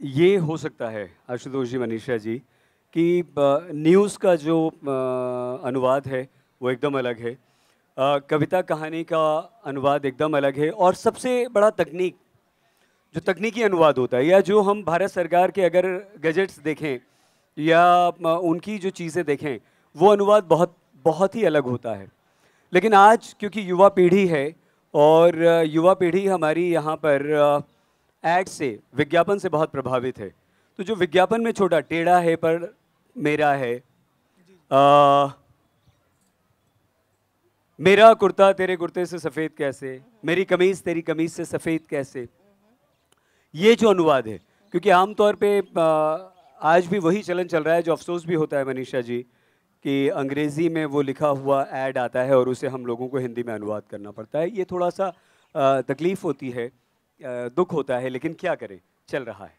ये हो सकता है, आशुतोष जी, मनीषा जी, कि न्यूज़ का जो अनुवाद है, वो एकदम अलग है। कविता कहानी का अनुवाद एकदम अलग है और सबसे बड़ा तकनीक, जो तकनीकी अनुवाद होता है या जो हम भारत सरकार के अगर गजट्स देखें या उनकी जो चीज़ें देखें, वो अनुवाद बहुत बहुत ही अलग होता है। लेकिन आज, क्योंकि युवा पीढ़ी है और युवा पीढ़ी हमारी यहाँ पर एड से विज्ञापन से बहुत प्रभावित है। तो जो विज्ञापन में छोटा टेढ़ा है पर मेरा है आ, मेरा कुर्ता तेरे कुर्ते से सफ़ेद कैसे? मेरी कमीज़ तेरी कमीज़ से सफ़ेद कैसे? ये जो अनुवाद है क्योंकि आमतौर पे आज भी वही चलन चल रहा है जो अफसोस भी होता है मनीषा जी कि अंग्रेज़ी में वो लिखा हुआ ऐड आता है और उसे हम लोगों को हिंदी में अनुवाद करना पड़ता है। ये थोड़ा सा तकलीफ़ होती है। दुख होता है, लेकिन क्या करें? चल रहा है।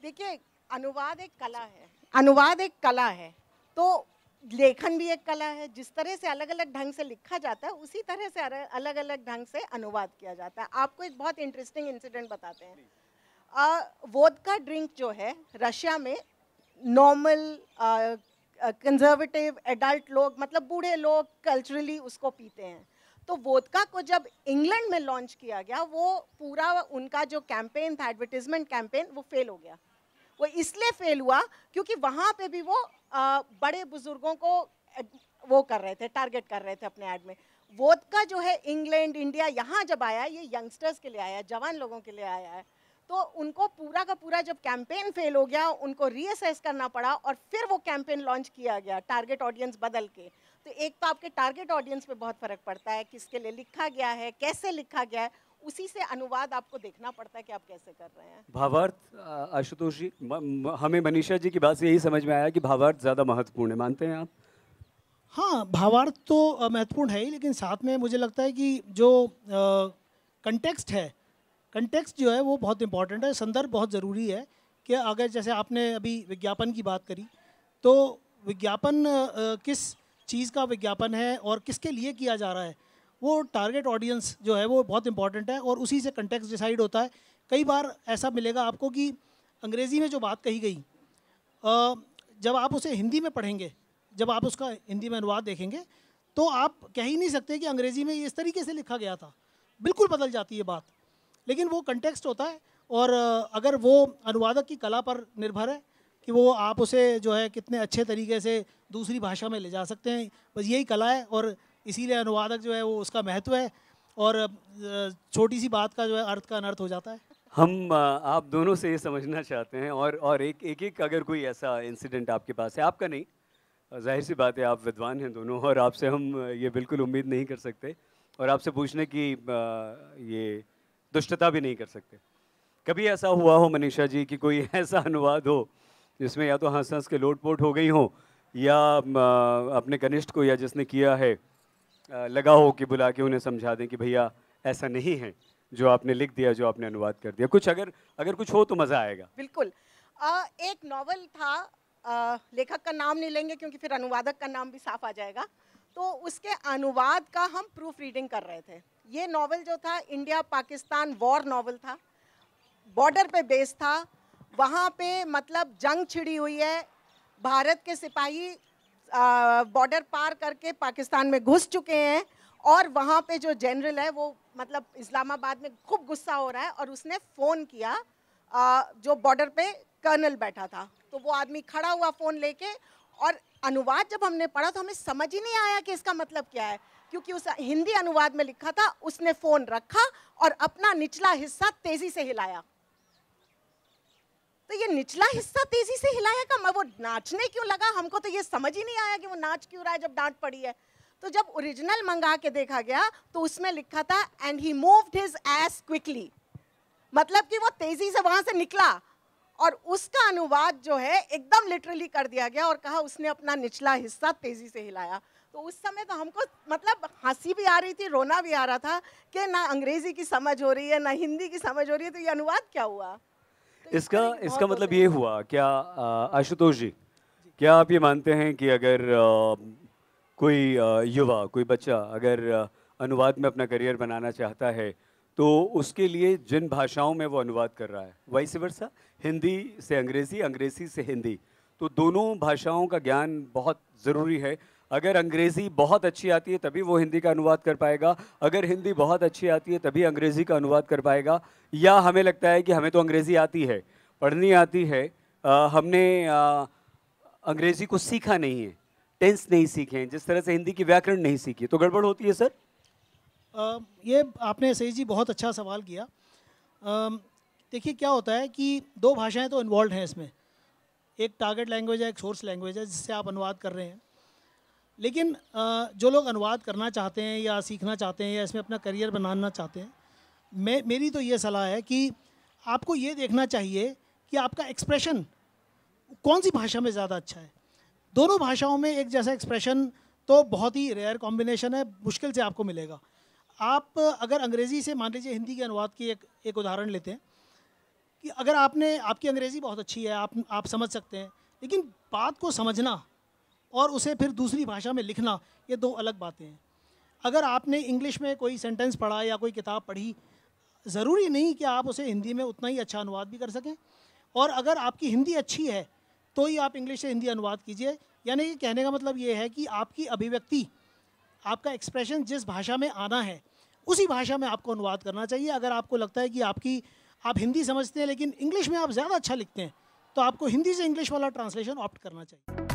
देखिए, अनुवाद एक कला है। अनुवाद एक कला है। तो लेखन भी एक कला है। जिस तरह से अलग अलग ढंग से लिखा जाता है, उसी तरह से अलग अलग ढंग से अनुवाद किया जाता है। आपको एक बहुत इंटरेस्टिंग इंसिडेंट बताते हैं। वोद का ड्रिंक जो है, रशिया में नॉर्मल कंजर्वेटिव एडल्ट लोग मतलब बूढ़े लोग कल्चरली उसको पीते हैं। तो वोदका को जब इंग्लैंड में लॉन्च किया गया वो पूरा उनका जो कैंपेन था एडवर्टीजमेंट कैंपेन वो फेल हो गया। वो इसलिए फेल हुआ क्योंकि वहाँ पे भी वो आ, बड़े बुज़ुर्गों को वो कर रहे थे टारगेट कर रहे थे अपने ऐड में। वोदका जो है इंग्लैंड इंडिया यहाँ जब आया ये यंगस्टर्स के लिए आया जवान लोगों के लिए आया है तो उनको पूरा का पूरा जब कैंपेन फेल हो गया उनको रीअसेस करना पड़ा और फिर वो कैंपेन लॉन्च किया गया टारगेट ऑडियंस बदल के। तो एक तो आपके टारगेट ऑडियंस पे बहुत फ़र्क पड़ता है किसके लिए लिखा गया है कैसे लिखा गया है उसी से अनुवाद आपको देखना पड़ता है कि आप कैसे कर रहे हैं। भावार्थ आशुतोष जी हमें मनीषा जी की बात से यही समझ में आया कि भावार्थ ज़्यादा महत्वपूर्ण है मानते हैं आप? हाँ भावार्थ तो महत्वपूर्ण है ही लेकिन साथ में मुझे लगता है कि जो कंटेक्स्ट है कंटेक्स्ट जो है वो बहुत इंपॉर्टेंट है संदर्भ बहुत ज़रूरी है कि अगर जैसे आपने अभी विज्ञापन की बात करी तो विज्ञापन किस चीज़ का विज्ञापन है और किसके लिए किया जा रहा है, वो टारगेट ऑडियंस जो है वो बहुत इंपॉर्टेंट है और उसी से कंटेक्स डिसाइड होता है। कई बार ऐसा मिलेगा आपको कि अंग्रेज़ी में जो बात कही गई जब आप उसे हिंदी में पढ़ेंगे, जब आप उसका हिंदी में अनुवाद देखेंगे तो आप कह ही नहीं सकते कि अंग्रेज़ी में इस तरीके से लिखा गया था। बिल्कुल बदल जाती है बात। लेकिन वो कंटेक्स्ट होता है और अगर वो अनुवादक की कला पर निर्भर है कि वो आप उसे जो है कितने अच्छे तरीके से दूसरी भाषा में ले जा सकते हैं। बस यही कला है और इसीलिए अनुवादक जो है वो उसका महत्व है और छोटी सी बात का जो है अर्थ का अनर्थ हो जाता है। हम आप दोनों से ये समझना चाहते हैं और और एक एक एक अगर कोई ऐसा इंसिडेंट आपके पास है, आपका नहीं, ज़ाहिर सी बात है आप विद्वान हैं दोनों और आपसे हम ये बिल्कुल उम्मीद नहीं कर सकते और आपसे पूछने की ये दुष्टता भी नहीं कर सकते। कभी ऐसा हुआ हो मनीषा जी कि कोई ऐसा अनुवाद हो जिसमें या तो हंस हंस के लोट पोट हो गई हो या अपने कनिष्ठ को या जिसने किया है लगा हो कि बुला के उन्हें समझा दें कि भैया ऐसा नहीं है जो आपने लिख दिया जो आपने अनुवाद कर दिया। कुछ अगर अगर कुछ हो तो मज़ा आएगा। बिल्कुल। आ, एक नॉवल था आ, लेखक का नाम नहीं लेंगे क्योंकि फिर अनुवादक का नाम भी साफ़ आ जाएगा। तो उसके अनुवाद का हम प्रूफ रीडिंग कर रहे थे। ये नॉवल जो था इंडिया पाकिस्तान वॉर नॉवल था। बॉर्डर पे बेस्ड था। वहाँ पे मतलब जंग छिड़ी हुई है। भारत के सिपाही बॉर्डर पार करके पाकिस्तान में घुस चुके हैं और वहाँ पे जो जनरल है वो मतलब इस्लामाबाद में खूब गुस्सा हो रहा है और उसने फ़ोन किया आ, जो बॉर्डर पे कर्नल बैठा था। तो वो आदमी खड़ा हुआ फ़ोन लेके और अनुवाद जब हमने पढ़ा तो हमें समझ ही नहीं आया कि इसका मतलब क्या है क्योंकि उस हिंदी अनुवाद में लिखा था उसने फ़ोन रखा और अपना निचला हिस्सा तेज़ी से हिलाया। तो ये निचला हिस्सा तेज़ी से हिलाया का मैं वो नाचने क्यों लगा? हमको तो ये समझ ही नहीं आया कि वो नाच क्यों रहा है जब डांट पड़ी है। तो जब ओरिजिनल मंगा के देखा गया तो उसमें लिखा था and he moved his ass quickly मतलब कि वो तेज़ी से वहाँ से निकला। और उसका अनुवाद जो है, एकदम लिटरली कर दिया गया और कहा उसने अपना निचला हिस्सा तेज़ी से हिलाया। तो उस समय तो हमको मतलब हँसी भी आ रही थी, रोना भी आ रहा था कि ना अंग्रेज़ी की समझ हो रही है, ना हिंदी की समझ हो रही है तो ये अनुवाद क्या हुआ? इसका इसका मतलब ये हुआ क्या आशुतोष जी? क्या आप ये मानते हैं कि अगर कोई युवा कोई बच्चा अगर अनुवाद में अपना करियर बनाना चाहता है तो उसके लिए जिन भाषाओं में वो अनुवाद कर रहा है वैसे वर्षा हिंदी से अंग्रेज़ी अंग्रेज़ी से हिंदी। तो दोनों भाषाओं का ज्ञान बहुत ज़रूरी है। अगर अंग्रेज़ी बहुत अच्छी आती है तभी वो हिंदी का अनुवाद कर पाएगा। अगर हिंदी बहुत अच्छी आती है तभी अंग्रेज़ी का अनुवाद कर पाएगा। या हमें लगता है कि हमें तो अंग्रेज़ी आती है पढ़नी आती है। आ, हमने अंग्रेज़ी को सीखा नहीं है टेंस नहीं सीखे हैं जिस तरह से हिंदी की व्याकरण नहीं सीखी। तो गड़बड़ होती है सर? आ, ये आपने सही जी बहुत अच्छा सवाल किया। देखिए क्या होता है कि दो भाषाएँ तो इन्वॉल्व हैं इसमें। एक टारगेट लैंग्वेज है एक सोर्स लैंग्वेज है जिससे आप अनुवाद कर रहे हैं। लेकिन जो लोग अनुवाद करना चाहते हैं या सीखना चाहते हैं या इसमें अपना करियर बनाना चाहते हैं, मैं, मेरी तो ये सलाह है कि आपको ये देखना चाहिए कि आपका एक्सप्रेशन कौन सी भाषा में ज़्यादा अच्छा है। दोनों भाषाओं में एक जैसा एक्सप्रेशन तो बहुत ही रेयर कॉम्बिनेशन है, मुश्किल से आपको मिलेगा। आप अगर अंग्रेज़ी से, मान लीजिए हिंदी के अनुवाद की एक एक उदाहरण लेते हैं कि अगर आपने, आपकी अंग्रेज़ी बहुत अच्छी है, आप आप समझ सकते हैं, लेकिन बात को समझना और उसे फिर दूसरी भाषा में लिखना, ये दो अलग बातें हैं। अगर आपने इंग्लिश में कोई सेंटेंस पढ़ा या कोई किताब पढ़ी, ज़रूरी नहीं कि आप उसे हिंदी में उतना ही अच्छा अनुवाद भी कर सकें। और अगर आपकी हिंदी अच्छी है तो ही आप इंग्लिश से हिंदी अनुवाद कीजिए। यानी कि कहने का मतलब ये है कि आपकी अभिव्यक्ति, आपका एक्सप्रेशन जिस भाषा में आना है, उसी भाषा में आपको अनुवाद करना चाहिए। अगर आपको लगता है कि आपकी, आप हिंदी समझते हैं, लेकिन इंग्लिश में आप ज़्यादा अच्छा लिखते हैं तो आपको हिंदी से इंग्लिश वाला ट्रांसलेशन ऑप्ट करना चाहिए।